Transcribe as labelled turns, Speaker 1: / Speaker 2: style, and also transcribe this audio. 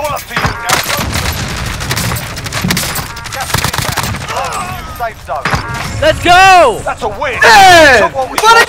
Speaker 1: all up to you now. Gas is inbound. Safe zone.
Speaker 2: Let's go!
Speaker 1: That's a win.
Speaker 3: Yeah!
Speaker 1: What!